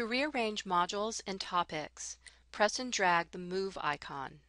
To rearrange modules and topics, press and drag the Move icon.